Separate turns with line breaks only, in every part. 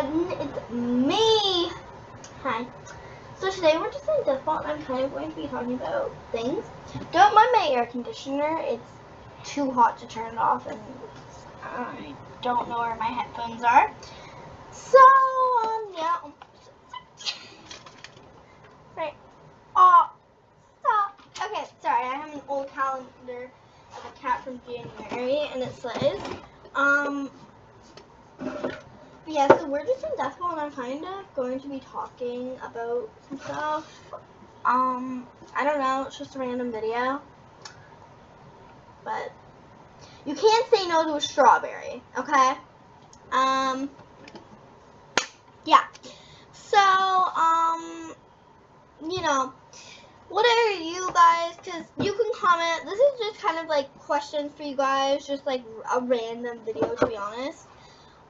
It's me. Hi. So today we're just in default and I'm kind of going to be talking about things. Don't mind my air conditioner. It's too hot to turn it off and I don't know where my headphones are. So, um, yeah. Right. Oh, stop. Okay, sorry. I have an old calendar of a cat from January and it says, um, yeah, so we're just in Death and I'm kind of going to be talking about some stuff. Um, I don't know, it's just a random video. But you can't say no to a strawberry, okay? Um, yeah. So, um, you know, what are you guys, because you can comment, this is just kind of like questions for you guys, just like a random video to be honest.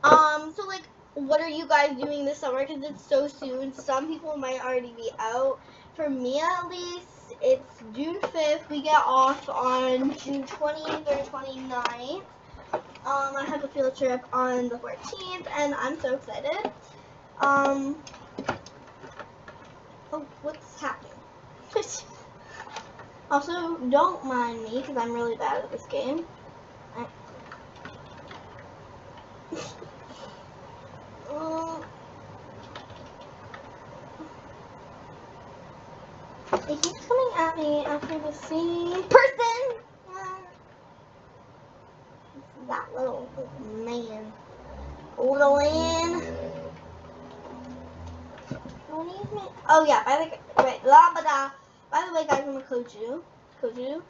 Um, so like, what are you guys doing this summer? Because it's so soon. Some people might already be out. For me, at least, it's June 5th. We get off on June 20th or 29th. Um, I have a field trip on the 14th, and I'm so excited. Um, oh, what's happening? also, don't mind me, because I'm really bad at this game. He keeps coming at me after the same person. Uh, that little man. Little man. Oh yeah, by the wait, la ba da. By the way, guys, I'm a Koju. Koju.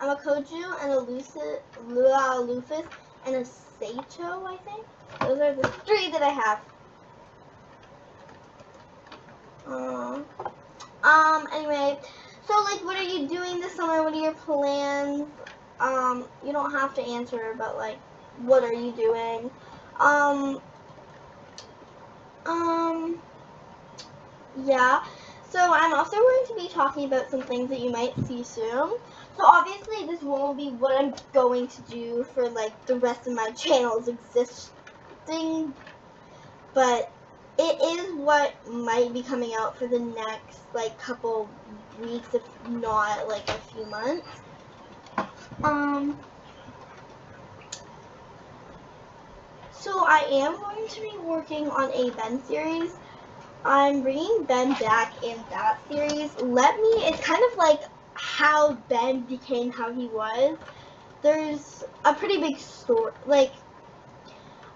I'm a Koju and a Lucid, Lua Lufus and a Seicho, I think. Those are the three that I have. Uh, um, anyway, so like, what are you doing this summer? What are your plans? Um, you don't have to answer, but like, what are you doing? Um, um, yeah. So I'm also going to be talking about some things that you might see soon. So obviously this won't be what I'm going to do for like the rest of my channel's existing, but it is what might be coming out for the next like couple weeks, if not like a few months. Um, so I am going to be working on a Ben series. I'm bringing Ben back in that series. Let me, it's kind of like how Ben became how he was. There's a pretty big story, like,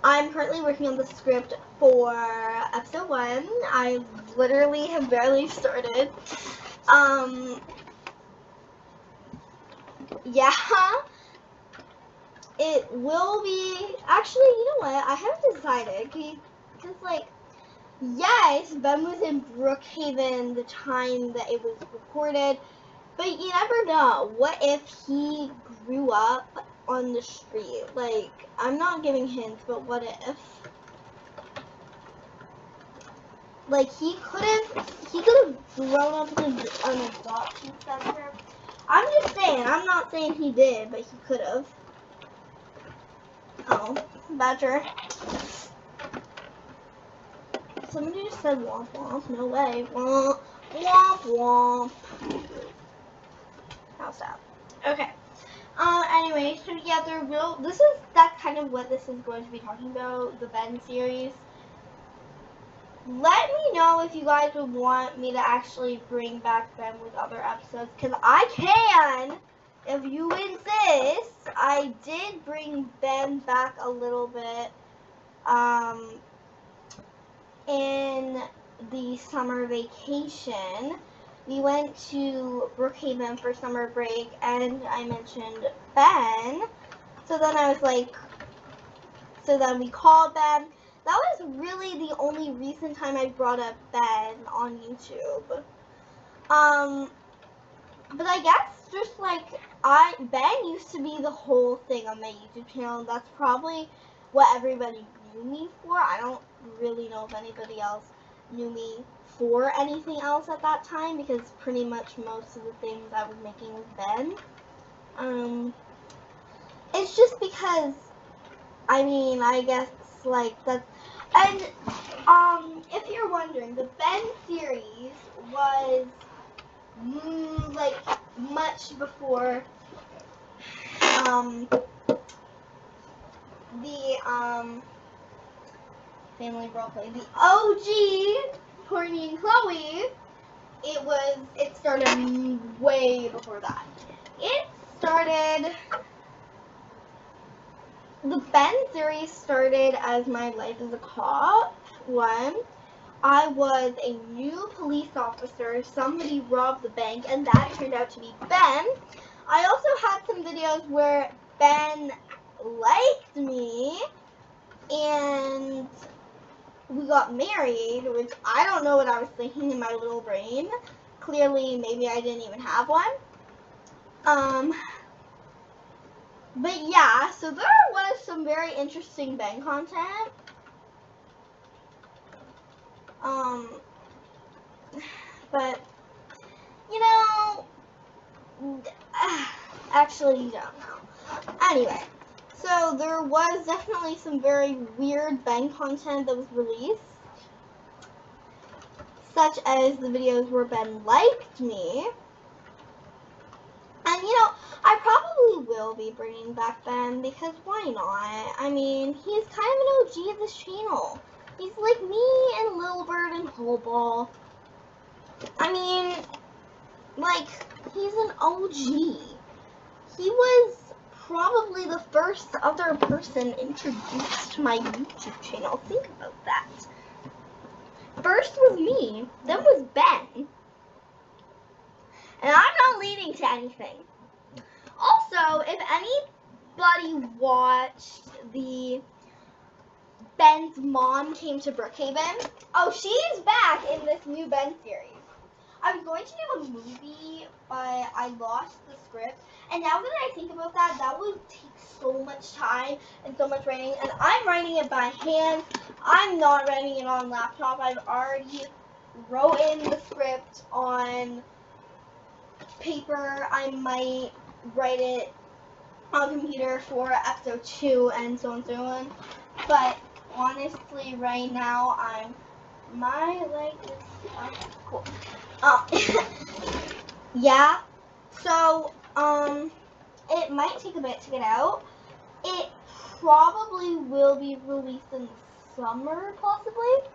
I'm currently working on the script for episode one. I literally have barely started. Um, yeah. It will be, actually, you know what, I haven't decided, because, like, yes, Ben was in Brookhaven the time that it was recorded, but you never know. What if he grew up on the street? Like, I'm not giving hints, but what if? Like, he could have, he could have grown up in an adoption center. I'm just saying, I'm not saying he did, but he could have. Oh, badger. Somebody just said womp womp. No way. Womp womp womp. I'll stop. Okay. Um, anyway, so yeah, there will, this is, that kind of what this is going to be talking about, the Ben series. Let me know if you guys would want me to actually bring back Ben with other episodes, because I can, if you insist. I did bring Ben back a little bit, um, in the summer vacation we went to Brookhaven for summer break and I mentioned Ben. So then I was like, so then we called Ben. That was really the only recent time I brought up Ben on YouTube. Um, but I guess just like I Ben used to be the whole thing on my YouTube channel. That's probably what everybody knew me for. I don't really know if anybody else knew me for anything else at that time because pretty much most of the things I was making was Ben. Um, it's just because, I mean, I guess like that's, And um, if you're wondering, the Ben series was mm, like much before um, the um, family roleplay. The OG Courtney and Chloe. It was. It started way before that. It started. The Ben series started as my life as a cop. One. I was a new police officer. Somebody robbed the bank, and that turned out to be Ben. I also had some videos where Ben liked me, and we got married, which I don't know what I was thinking in my little brain. Clearly, maybe I didn't even have one. Um, but yeah, so there was some very interesting Ben content. Um, but, you know, actually, you don't know. Anyway, so there was definitely some very weird Ben content that was released. Such as the videos where Ben liked me. And you know, I probably will be bringing back Ben because why not? I mean, he's kind of an OG of this channel. He's like me and Lil Bird and Holball. I mean, like, he's an OG. He was probably the first other person introduced to my YouTube channel. Think about that. First was me, then was Ben. And I'm not leading to anything. Also, if anybody watched the Ben's mom came to Brookhaven, oh, she's back in this new Ben series. I was going to do a movie, but I lost the script. And now that I think about that, that would take so much time and so much writing. And I'm writing it by hand. I'm not writing it on laptop. I've already wrote in the script on paper. I might write it on computer for episode two and so on and so on. But honestly, right now, I'm my like okay, oh, cool. Um, yeah. So, um, it might take a bit to get out. It probably will be released in the summer, possibly.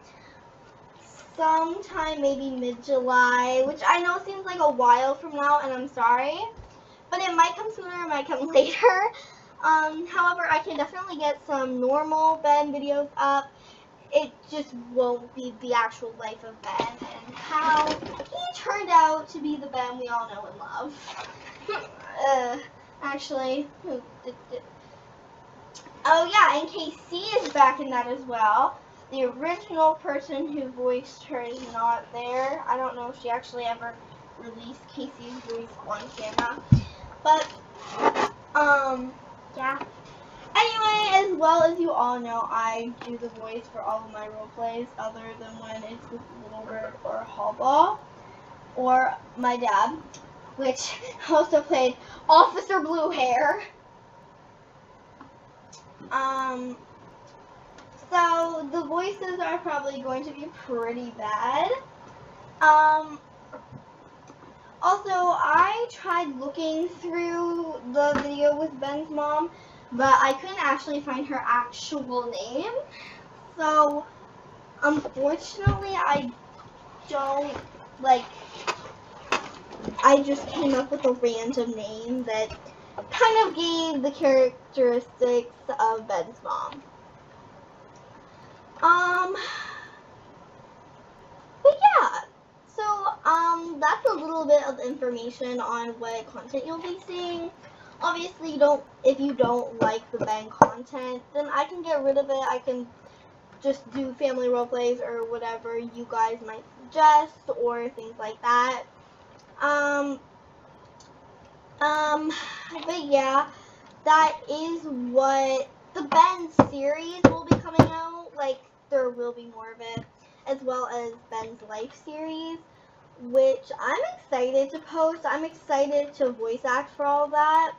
Sometime maybe mid-July, which I know seems like a while from now, and I'm sorry. But it might come sooner, it might come later. Um, however, I can definitely get some normal Ben videos up it just won't be the actual life of Ben and how he turned out to be the Ben we all know and love. uh, actually, oh yeah, and KC is back in that as well. The original person who voiced her is not there. I don't know if she actually ever released Casey's voice on camera. But, um, yeah. Well as you all know, I do the voice for all of my role plays, other than when it's with Bird or Hallball, or my dad, which also played Officer Blue Hair. Um, so the voices are probably going to be pretty bad. Um, also, I tried looking through the video with Ben's mom but I couldn't actually find her actual name. So, unfortunately, I don't, like, I just came up with a random name that kind of gave the characteristics of Ben's mom. Um, but yeah, so, um, that's a little bit of information on what content you'll be seeing obviously you don't if you don't like the Ben content then I can get rid of it. I can just do family roleplays or whatever you guys might suggest or things like that. Um um but yeah that is what the Ben series will be coming out. Like there will be more of it as well as Ben's life series which I'm excited to post. I'm excited to voice act for all that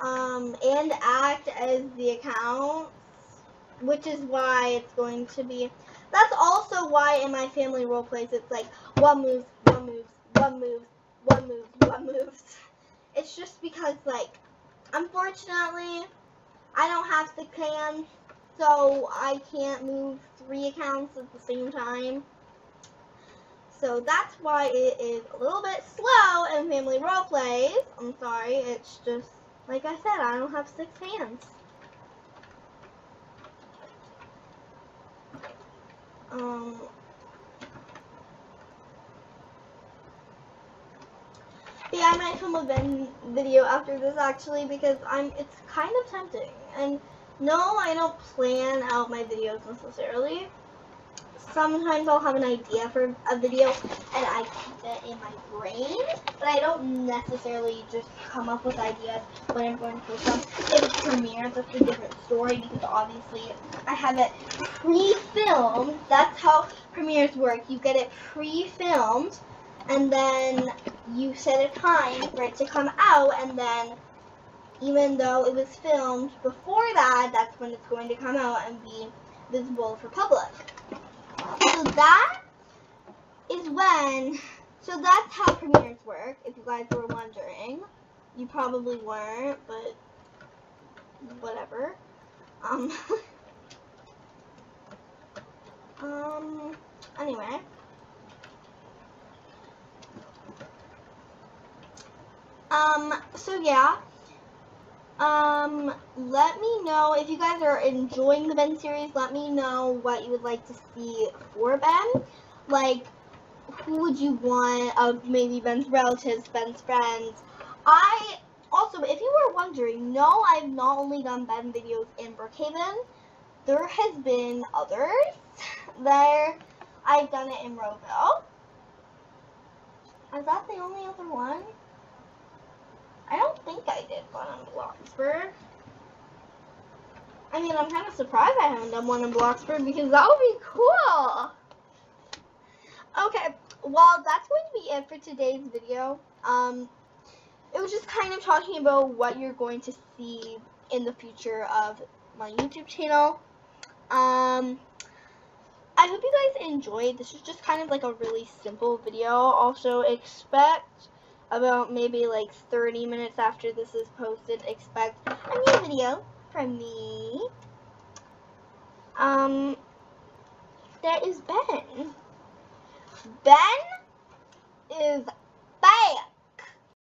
um, and act as the accounts which is why it's going to be. That's also why in my family role plays it's like one moves, one moves, one moves, one moves, one moves. It's just because like, unfortunately, I don't have six hands, so I can't move three accounts at the same time. So that's why it is a little bit slow in family role plays. I'm sorry, it's just, like I said, I don't have six hands. Um, yeah, I might film a video after this actually because I'm. It's kind of tempting, and no, I don't plan out my videos necessarily. Sometimes I'll have an idea for a video and I keep it in my brain, but I don't necessarily just come up with ideas when I'm going to post them. If it's premiere, that's a different story because obviously I have it pre-filmed. That's how premieres work. You get it pre-filmed and then you set a time for it to come out and then even though it was filmed before that, that's when it's going to come out and be visible for public. So that is when, so that's how premieres work, if you guys were wondering. You probably weren't, but whatever. Um, um, anyway. Um, so yeah. Um, let me know if you guys are enjoying the Ben series. Let me know what you would like to see for Ben. Like, who would you want of maybe Ben's relatives, Ben's friends? I also, if you were wondering, no, I've not only done Ben videos in Brookhaven. There has been others. There, I've done it in Roseville. Is that the only other one? I don't think I did one in Bloxburg. I mean, I'm kind of surprised I haven't done one in Bloxburg because that would be cool. Okay, well, that's going to be it for today's video. Um, it was just kind of talking about what you're going to see in the future of my YouTube channel. Um, I hope you guys enjoyed. This is just kind of like a really simple video. Also, expect about maybe like 30 minutes after this is posted, expect a new video from me. Um, that is Ben. Ben is bad.